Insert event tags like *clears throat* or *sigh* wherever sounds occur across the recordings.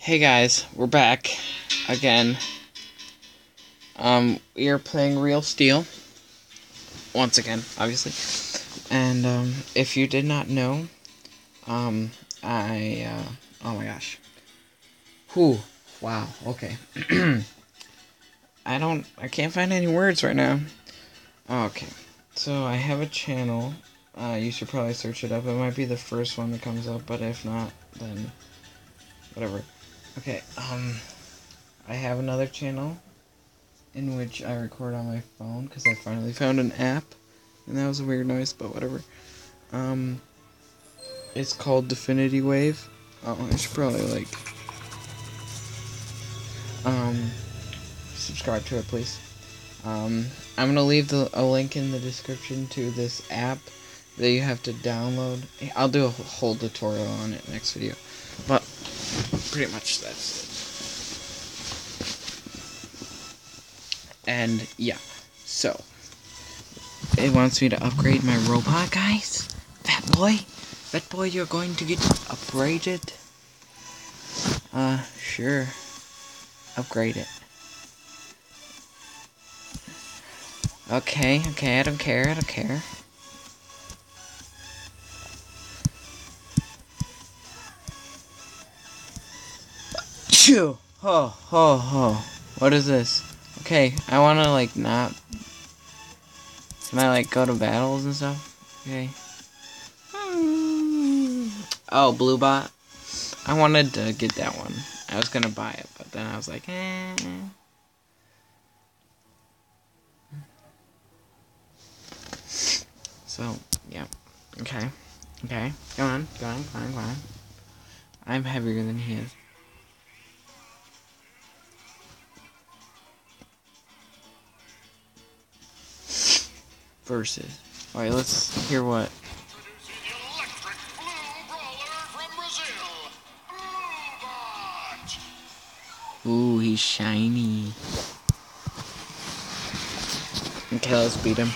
Hey guys, we're back again. Um, we are playing Real Steel once again, obviously. And um, if you did not know, um, I uh, oh my gosh, whew, wow, okay. *clears throat* I don't, I can't find any words right now. Okay, so I have a channel. Uh, you should probably search it up. It might be the first one that comes up, but if not, then whatever. Okay, um, I have another channel in which I record on my phone because I finally found an app, and that was a weird noise, but whatever. Um, it's called Definity Wave. Oh, I should probably like, um, subscribe to it, please. Um, I'm gonna leave the, a link in the description to this app that you have to download. I'll do a whole tutorial on it next video, but pretty much that's it. And yeah, so it wants me to upgrade my robot, guys. Fat boy, fat boy, you're going to get upgraded. Uh, sure. Upgrade it. Okay, okay, I don't care, I don't care. Chew! Ho, ho, ho. What is this? Okay, I wanna, like, not... Can I, like, go to battles and stuff? Okay. Oh, Blue Bot? I wanted to get that one. I was gonna buy it, but then I was like, eh. So, yeah. Okay. Okay. Go on. Go on. Go on. Go on. I'm heavier than he is. Versus. Alright, let's hear what. Ooh, he's shiny. Okay, let's beat him.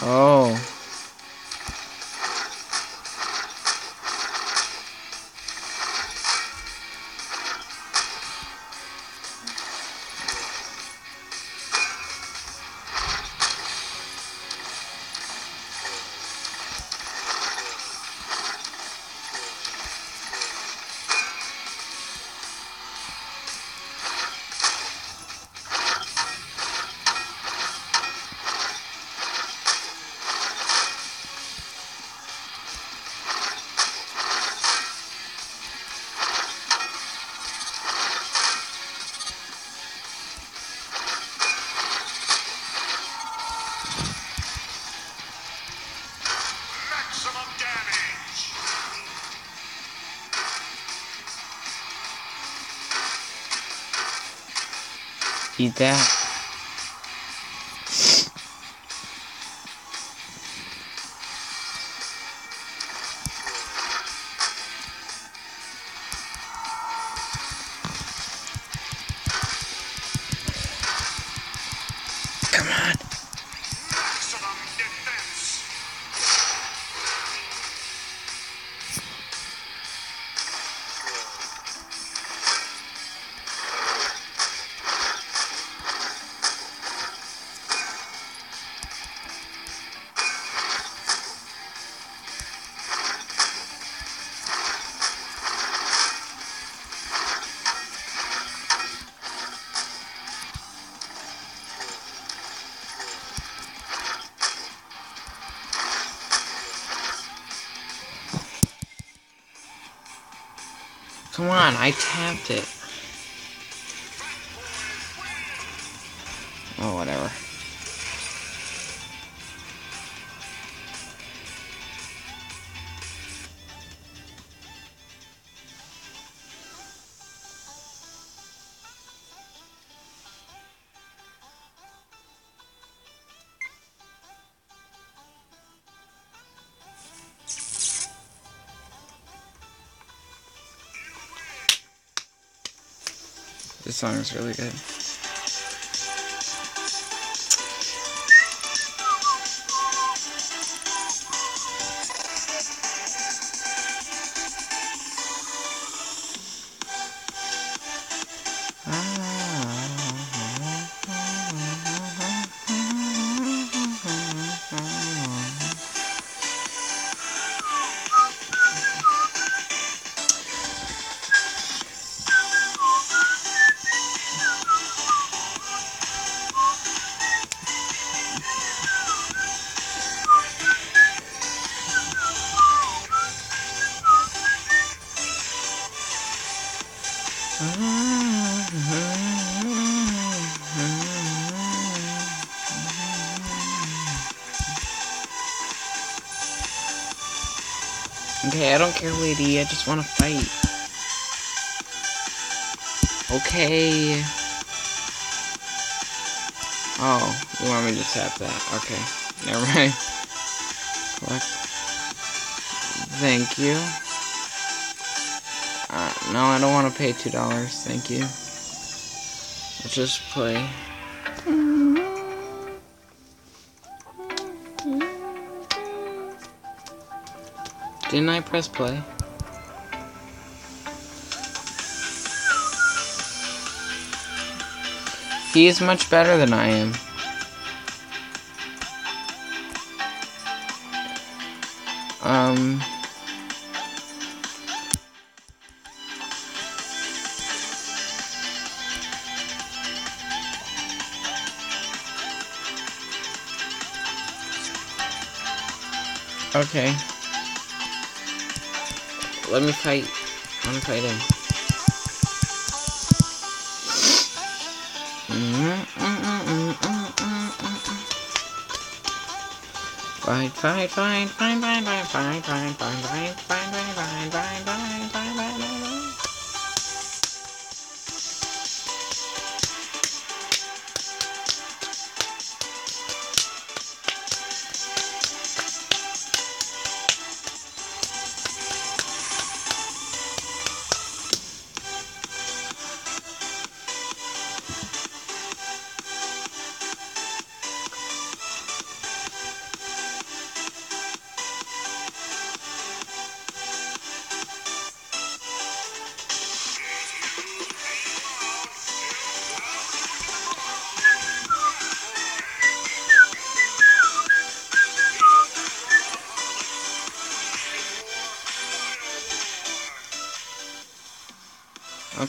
Oh. Eat that. On, I tapped it. Oh, whatever. This song is really good. Care, lady. I just want to fight. Okay. Oh, you want me to tap that? Okay, never mind. Collect. Thank you. Uh, no, I don't want to pay two dollars. Thank you. Let's just play. Didn't I press play? He is much better than I am. Um. Okay. Let me fight. Let me fight him. Fight, fight, fight, fight, fight, fight, fight, fight, fight, fight, fight, fight,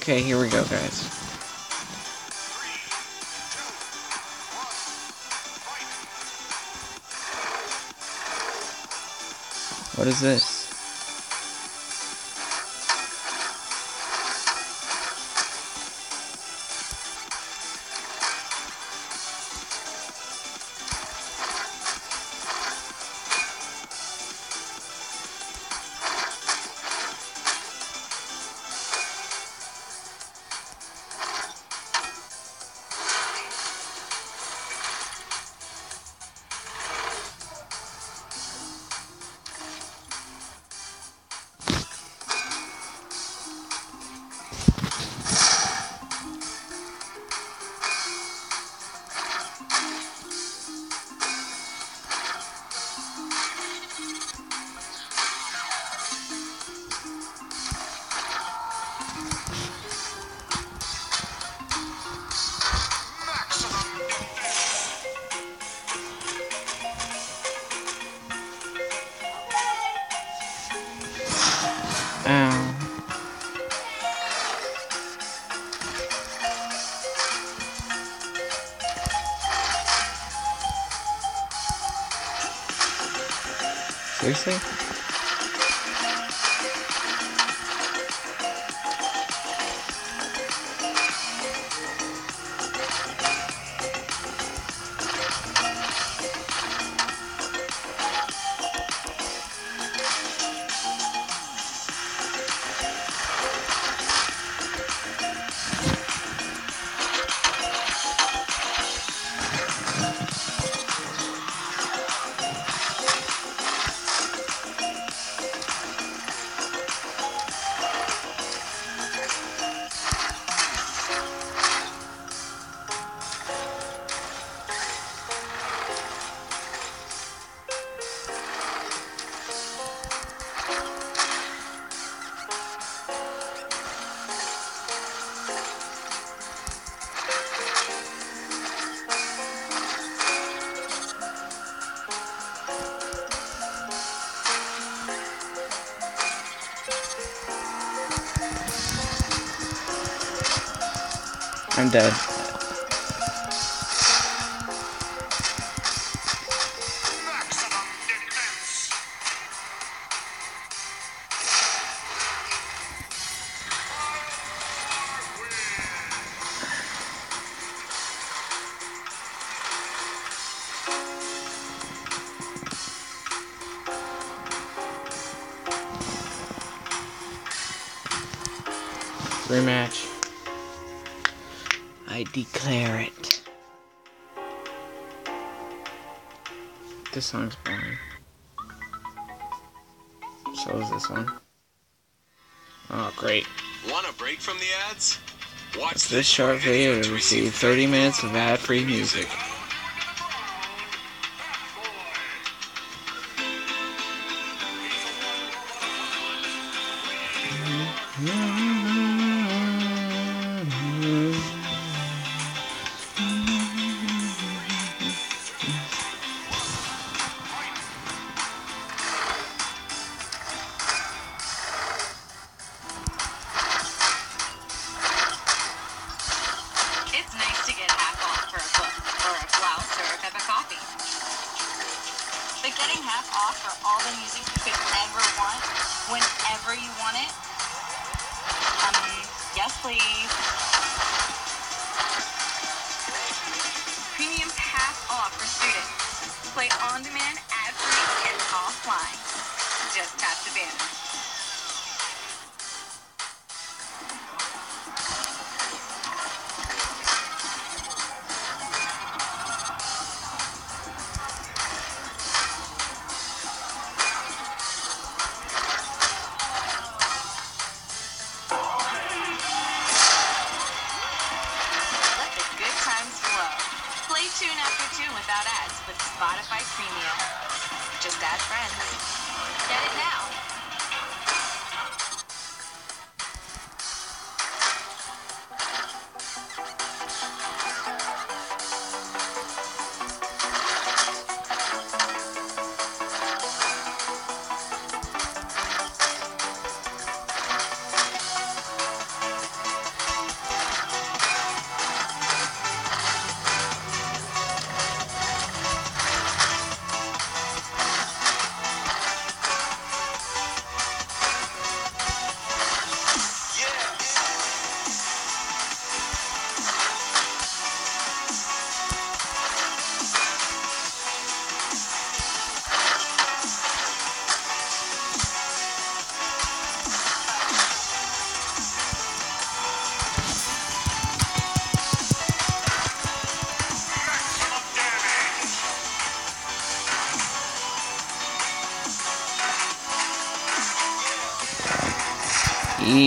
Okay, here we go, guys. What is this? Foi sim. I'm dead. rematch. I declare it. This song's boring. So is this one. Oh, great. Want a break from the ads? Watch This short video to receive 30 minutes of ad-free music. Whenever you want it? Um, yes please. Premium's half off for students. Play on demand, ad free, and offline. Just tap the banner.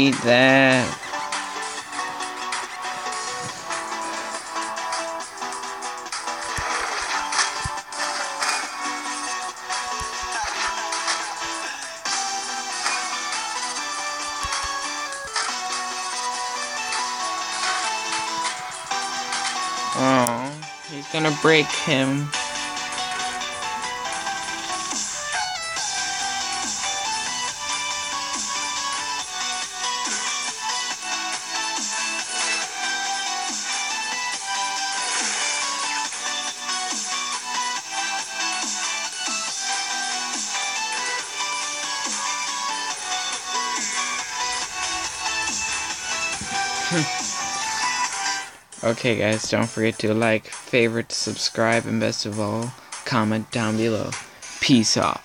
Eat that. Oh, he's gonna break him. Okay, guys, don't forget to like, favorite, subscribe, and best of all, comment down below. Peace out.